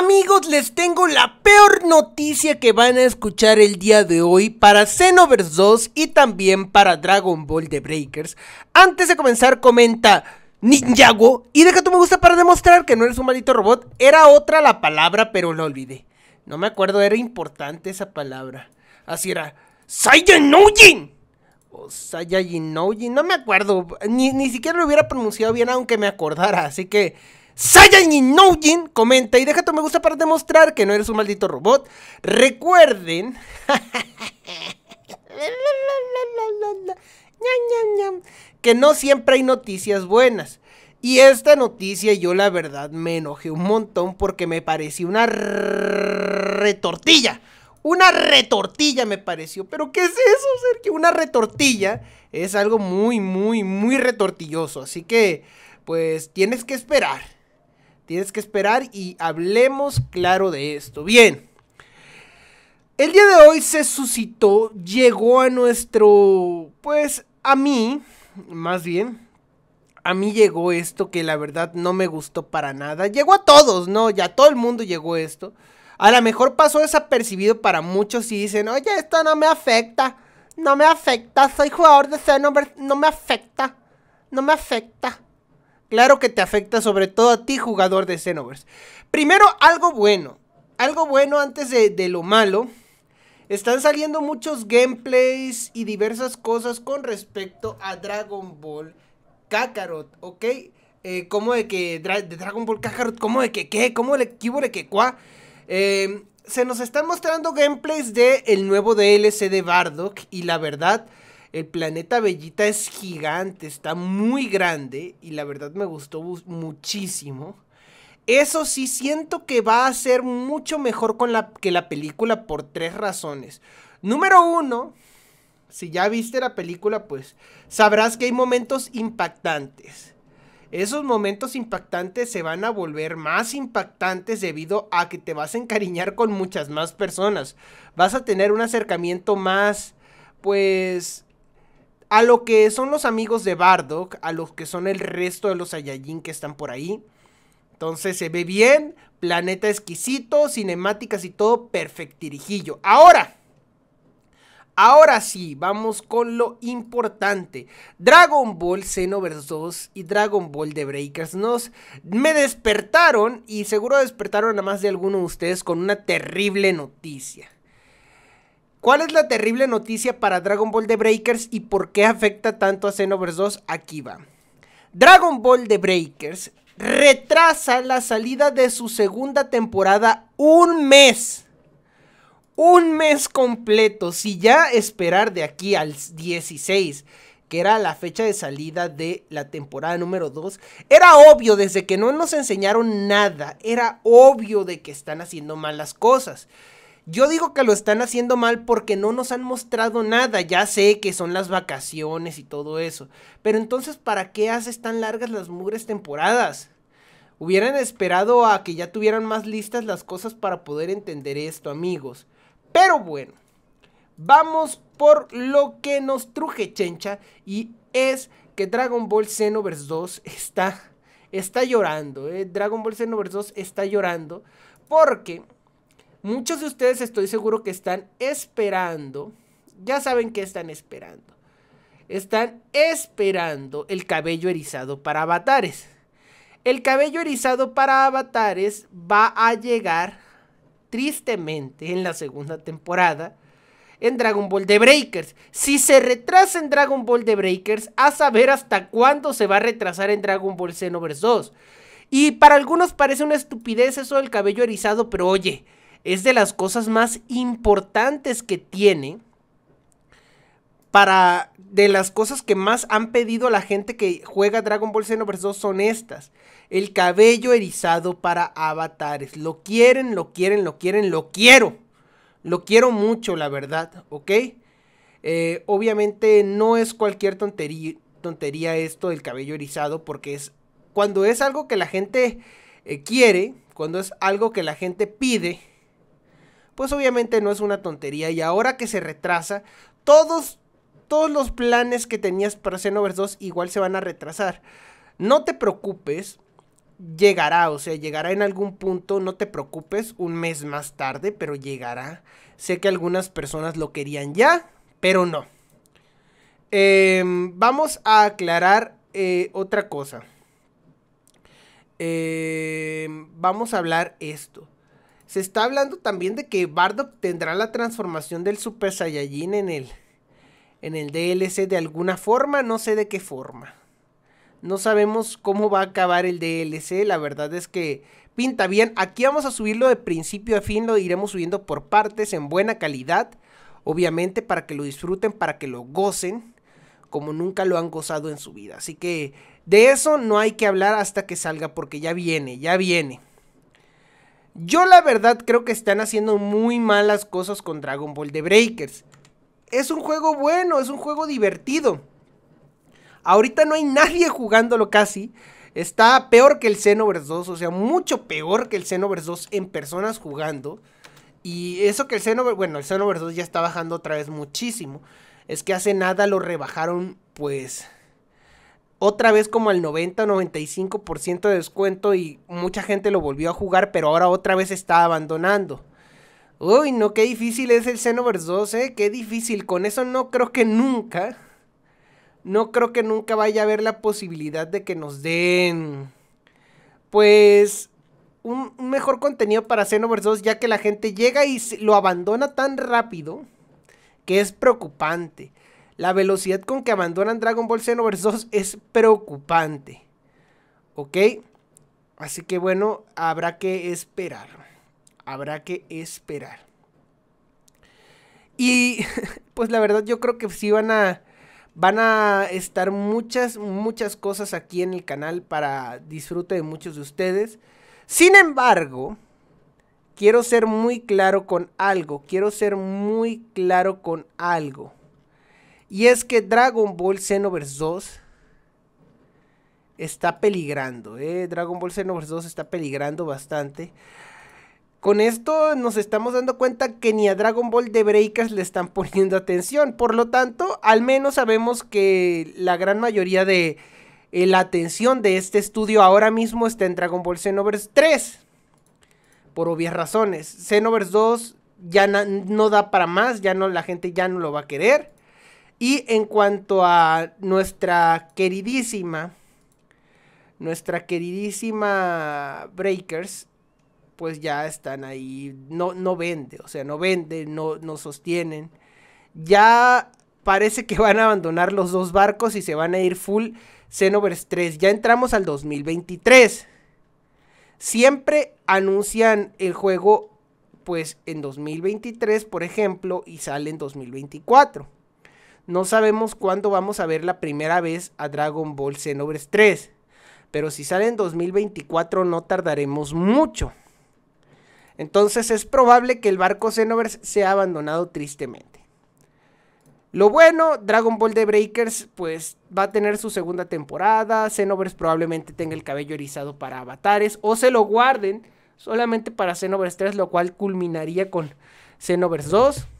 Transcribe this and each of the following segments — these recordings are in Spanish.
Amigos, les tengo la peor noticia que van a escuchar el día de hoy para Xenoverse 2 y también para Dragon Ball The Breakers. Antes de comenzar, comenta Ninjago y deja tu me gusta para demostrar que no eres un maldito robot. Era otra la palabra, pero la olvidé. No me acuerdo, era importante esa palabra. Así era Saiyajin o Saiyajin no me acuerdo. Ni, ni siquiera lo hubiera pronunciado bien aunque me acordara, así que... Saiyajin Noujin comenta y deja tu me gusta para demostrar que no eres un maldito robot. Recuerden que no siempre hay noticias buenas. Y esta noticia yo la verdad me enojé un montón porque me pareció una retortilla. Una retortilla me pareció. ¿Pero qué es eso, Sergio? Una retortilla es algo muy, muy, muy retortilloso. Así que, pues, tienes que esperar. Tienes que esperar y hablemos claro de esto. Bien. El día de hoy se suscitó, llegó a nuestro, pues a mí, más bien, a mí llegó esto que la verdad no me gustó para nada. Llegó a todos, ¿no? Ya todo el mundo llegó esto. A lo mejor pasó desapercibido para muchos y dicen, oye, esto no me afecta. No me afecta, soy jugador de Xenoverse, no me afecta. No me afecta. Claro que te afecta sobre todo a ti, jugador de Xenoverse. Primero, algo bueno. Algo bueno antes de, lo malo. Están saliendo muchos gameplays y diversas cosas con respecto a Dragon Ball Kakarot, ¿ok? Eh, ¿Cómo de que de Dragon Ball Kakarot? ¿Cómo de que qué? ¿Cómo de que que cuá? Eh, se nos están mostrando gameplays de nuevo DLC de Bardock y la verdad el planeta Bellita es gigante, está muy grande y la verdad me gustó muchísimo. Eso sí, siento que va a ser mucho mejor con la, que la película por tres razones. Número uno, si ya viste la película, pues sabrás que hay momentos impactantes. Esos momentos impactantes se van a volver más impactantes debido a que te vas a encariñar con muchas más personas. Vas a tener un acercamiento más, pues, a lo que son los amigos de Bardock, a los que son el resto de los Saiyajin que están por ahí. Entonces se ve bien, planeta exquisito, cinemáticas y todo perfectirijillo. Ahora, ahora sí, vamos con lo importante. Dragon Ball Xenoverse 2 y Dragon Ball The Breakers nos me despertaron y seguro despertaron a más de alguno de ustedes con una terrible noticia. ¿Cuál es la terrible noticia para Dragon Ball The Breakers y por qué afecta tanto a Xenoverse 2? Aquí va. Dragon Ball The Breakers retrasa la salida de su segunda temporada un mes. Un mes completo. Si ya esperar de aquí al 16, que era la fecha de salida de la temporada número 2, era obvio desde que no nos enseñaron nada, era obvio de que están haciendo mal las cosas. Yo digo que lo están haciendo mal porque no nos han mostrado nada. Ya sé que son las vacaciones y todo eso. Pero entonces, ¿para qué haces tan largas las mugres temporadas? Hubieran esperado a que ya tuvieran más listas las cosas para poder entender esto, amigos. Pero bueno, vamos por lo que nos truje Chencha y es que Dragon Ball Xenoverse 2 está, está llorando. ¿eh? Dragon Ball Xenoverse 2 está llorando porque Muchos de ustedes estoy seguro que están esperando. Ya saben que están esperando. Están esperando el cabello erizado para avatares. El cabello erizado para avatares va a llegar tristemente en la segunda temporada en Dragon Ball The Breakers. Si se retrasa en Dragon Ball The Breakers, a saber hasta cuándo se va a retrasar en Dragon Ball Xenoverse 2. Y para algunos parece una estupidez eso del cabello erizado, pero oye, es de las cosas más importantes que tiene para de las cosas que más han pedido la gente que juega Dragon Ball Xenoverse 2 son estas. El cabello erizado para avatares. Lo quieren, lo quieren, lo quieren, lo quiero. Lo quiero mucho, la verdad, ¿ok? Eh, obviamente no es cualquier tontería, tontería esto del cabello erizado porque es cuando es algo que la gente eh, quiere, cuando es algo que la gente pide, pues obviamente no es una tontería. Y ahora que se retrasa, todos, todos los planes que tenías para Xenoverse 2 igual se van a retrasar. No te preocupes, llegará, o sea, llegará en algún punto, no te preocupes, un mes más tarde, pero llegará. Sé que algunas personas lo querían ya, pero no. Em, vamos a aclarar eh, otra cosa. Em, vamos a hablar esto. Se está hablando también de que Bardock tendrá la transformación del Super Saiyajin en el, en el DLC de alguna forma, no sé de qué forma. No sabemos cómo va a acabar el DLC, la verdad es que pinta bien. Aquí vamos a subirlo de principio a fin, lo iremos subiendo por partes en buena calidad, obviamente para que lo disfruten, para que lo gocen como nunca lo han gozado en su vida. Así que de eso no hay que hablar hasta que salga porque ya viene, ya viene. Yo la verdad creo que están haciendo muy malas cosas con Dragon Ball The Breakers. Es un juego bueno, es un juego divertido. Ahorita no hay nadie jugándolo casi. Está peor que el Xenoverse 2, o sea, mucho peor que el Xenoverse 2 en personas jugando. Y eso que el Xenoverse, bueno, el Xenoverse 2 ya está bajando otra vez muchísimo es que hace nada lo rebajaron pues otra vez como al 90-95% de descuento y mucha gente lo volvió a jugar, pero ahora otra vez está abandonando. Uy, no, qué difícil es el Xenoverse 2, eh, qué difícil. Con eso no creo que nunca, no creo que nunca vaya a haber la posibilidad de que nos den, pues, un, mejor contenido para Xenoverse 2, ya que la gente llega y lo abandona tan rápido que es preocupante. La velocidad con que abandonan Dragon Ball Xenoverse 2 es preocupante. ¿Ok? Así que bueno, habrá que esperar. Habrá que esperar. Y pues la verdad yo creo que sí van a van a estar muchas muchas cosas aquí en el canal para disfrute de muchos de ustedes. Sin embargo, quiero ser muy claro con algo, quiero ser muy claro con algo. Y es que Dragon Ball Xenoverse 2 está peligrando, ¿eh? Dragon Ball Xenoverse 2 está peligrando bastante. Con esto nos estamos dando cuenta que ni a Dragon Ball de Breakers le están poniendo atención. Por lo tanto, al menos sabemos que la gran mayoría de eh, la atención de este estudio ahora mismo está en Dragon Ball Xenoverse 3 por obvias razones. Xenoverse 2 ya no da para más, ya no la gente ya no lo va a querer. Y en cuanto a nuestra queridísima nuestra queridísima Breakers pues ya están ahí, no, no vende, o sea, no vende, no, no sostienen. Ya parece que van a abandonar los dos barcos y se van a ir full Xenoverse 3. Ya entramos al 2023. Siempre anuncian el juego pues en 2023, por ejemplo, y sale en 2024. No sabemos cuándo vamos a ver la primera vez a Dragon Ball Xenoverse 3, pero si sale en 2024 no tardaremos mucho. Entonces es probable que el barco Xenoverse sea abandonado tristemente. Lo bueno, Dragon Ball The Breakers pues va a tener su segunda temporada, Xenoverse probablemente tenga el cabello erizado para avatares o se lo guarden solamente para Xenoverse 3, lo cual culminaría con Xenoverse 2 y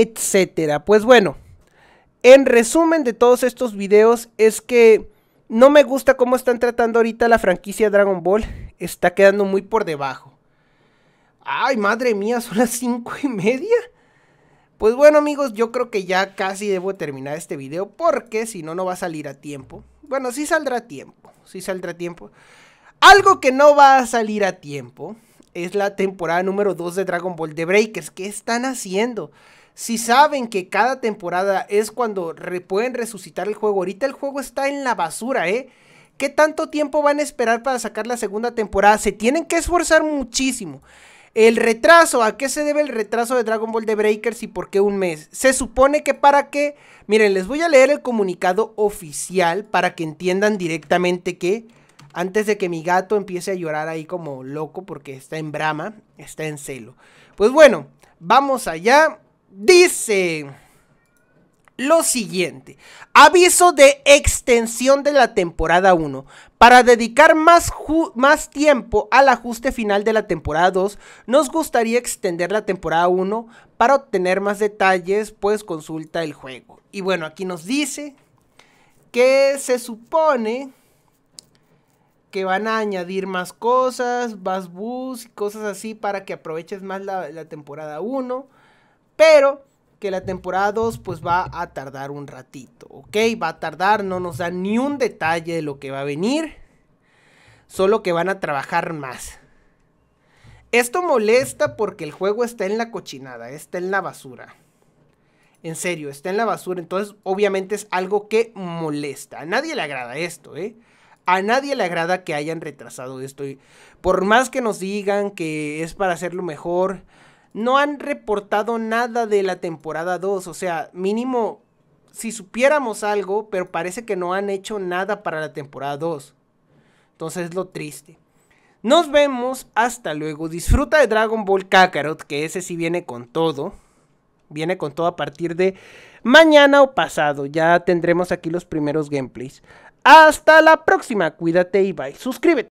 etcétera. Pues bueno, en resumen de todos estos videos es que no me gusta cómo están tratando ahorita la franquicia Dragon Ball, está quedando muy por debajo. Ay, madre mía, son las cinco y media. Pues bueno amigos, yo creo que ya casi debo terminar este video porque si no, no va a salir a tiempo. Bueno, sí saldrá a tiempo, sí saldrá a tiempo. Algo que no va a salir a tiempo es la temporada número 2 de Dragon Ball The Breakers. ¿Qué están haciendo? Si saben que cada temporada es cuando pueden resucitar el juego, ahorita el juego está en la basura, ¿eh? ¿Qué tanto tiempo van a esperar para sacar la segunda temporada? Se tienen que esforzar muchísimo. El retraso, ¿a qué se debe el retraso de Dragon Ball The Breakers y por qué un mes? Se supone que para qué, miren, les voy a leer el comunicado oficial para que entiendan directamente que, antes de que mi gato empiece a llorar ahí como loco porque está en brama, está en celo. Pues bueno, vamos allá. Dice lo siguiente. Aviso de extensión de la temporada 1. Para dedicar más, más, tiempo al ajuste final de la temporada 2, nos gustaría extender la temporada 1. Para obtener más detalles, pues consulta el juego. Y bueno, aquí nos dice que se supone que van a añadir más cosas, más bus y cosas así para que aproveches más la, la temporada 1. Pero que la temporada 2 pues va a tardar un ratito, ¿ok? Va a tardar, no nos da ni un detalle de lo que va a venir, solo que van a trabajar más. Esto molesta porque el juego está en la cochinada, está en la basura. En serio, está en la basura, entonces obviamente es algo que molesta. A nadie le agrada esto, ¿eh? A nadie le agrada que hayan retrasado esto. Por más que nos digan que es para hacerlo mejor, no han reportado nada de la temporada 2. O sea, mínimo, si supiéramos algo, pero parece que no han hecho nada para la temporada 2. Entonces es lo triste. Nos vemos, hasta luego. Disfruta de Dragon Ball Kakarot, que ese sí viene con todo. Viene con todo a partir de mañana o pasado. Ya tendremos aquí los primeros gameplays. Hasta la próxima. Cuídate y bye. Suscríbete.